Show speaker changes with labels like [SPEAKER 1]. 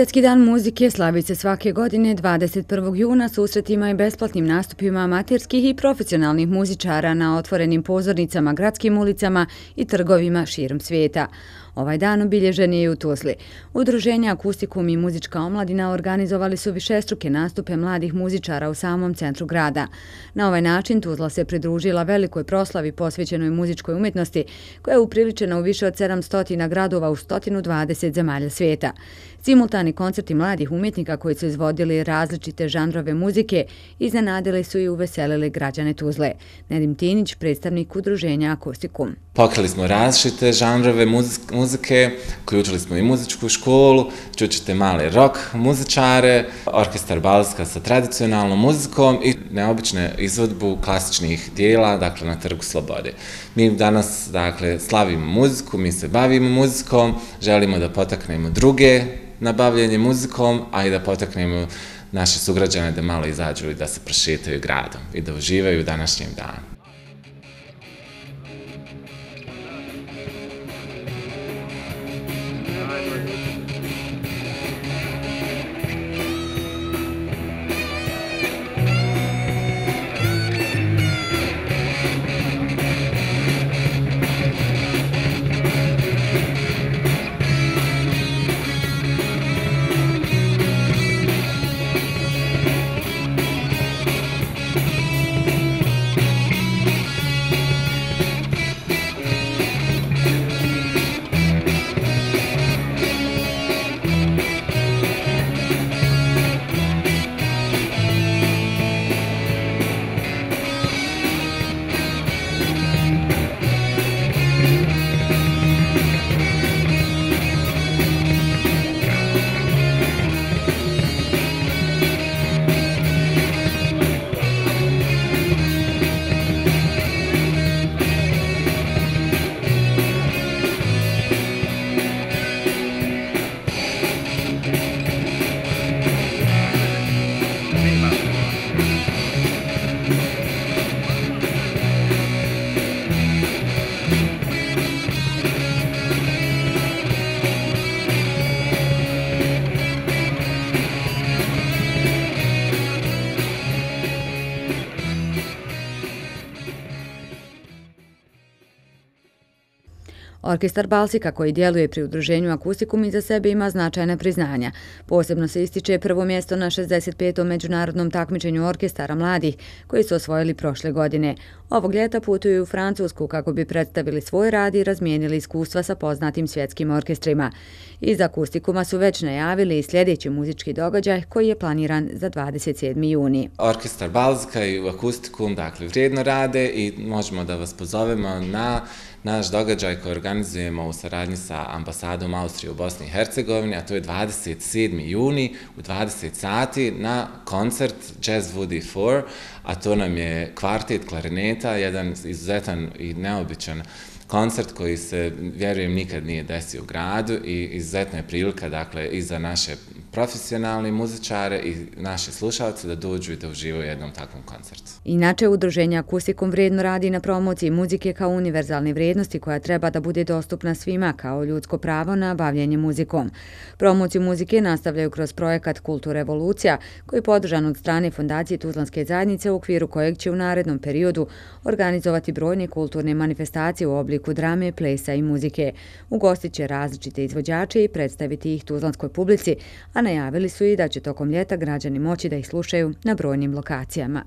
[SPEAKER 1] Svjetski dan muzike slavi se svake godine 21. juna susretima i besplatnim nastupima amaterskih i profesionalnih muzičara na otvorenim pozornicama, gradskim ulicama i trgovima širom svijeta. Ovaj dan obilježen je i u Tuzli. Udruženja Akustikum i muzička omladina organizovali su višestruke nastupe mladih muzičara u samom centru grada. Na ovaj način Tuzla se pridružila velikoj proslavi posvećenoj muzičkoj umjetnosti koja je upriličena u više od 700 gradova u 120 zemalja svijeta. Simultani koncerti mladih umjetnika koji su izvodili različite žanrove muzike iznenadili su i uveselili građane Tuzle. Nedim Tinić, predstavnik udruženja Akustikum.
[SPEAKER 2] Pokrali smo različite žanrove muzike, uključili smo i muzičku školu, čućete male rock muzičare, orkestar Balska sa tradicionalnom muzikom i neobične izvodbu klasičnih dijela, dakle na Trgu Slobode. Mi danas, dakle, slavimo muziku, mi se bavimo muzikom, želimo da potaknemo druge na bavljanje muzikom, a i da potaknemo naše sugrađane da malo izađu i da se prošetaju gradom i da uživaju u današnjem danu. Bye-bye.
[SPEAKER 1] Orkestar Balsika koji djeluje pri udruženju Akustikum iza sebe ima značajne priznanja. Posebno se ističe prvo mjesto na 65. međunarodnom takmičenju orkestara mladih koji su osvojili prošle godine. Ovog ljeta putuju u Francusku kako bi predstavili svoj rad i razmijenili iskustva sa poznatim svjetskim orkestrima. Iz Akustikuma su već najavili i sljedeći muzički događaj koji je planiran za 27. juni.
[SPEAKER 2] Orkestar Balsika i Akustikum dakle, vrijedno rade i možemo da vas pozovemo na naš događaj koji organizujemo u saradnji sa ambasadom Austrije u Bosni i Hercegovini, a to je 27. juni u 20 sati na koncert Jazz Woody 4, a to nam je kvartet klarineta, jedan izuzetan i neobičan koncert koji se, vjerujem, nikad nije desio u gradu i izuzetna je prilika, dakle, i za naše profesionalne muzičare i naše slušalce da dođu i da uživaju jednom takvom koncertu.
[SPEAKER 1] Inače, udruženje Akustikum vredno radi na promociji muzike kao univerzalne vrednosti koja treba da bude dostupna svima kao ljudsko pravo na bavljenje muzikom. Promociju muzike nastavljaju kroz projekat Kultura Evolucija koji je podržan od strane Fondacije Tuzlanske zajednice u okviru kojeg će u narednom periodu organizovati brojne kulturne manifestacije u obliku drame, plesa i muzike. Ugostit će različite izvođače i predstaviti ih Tuzlanskoj publici, a a najavili su i da će tokom ljeta građani moći da ih slušaju na brojnim lokacijama.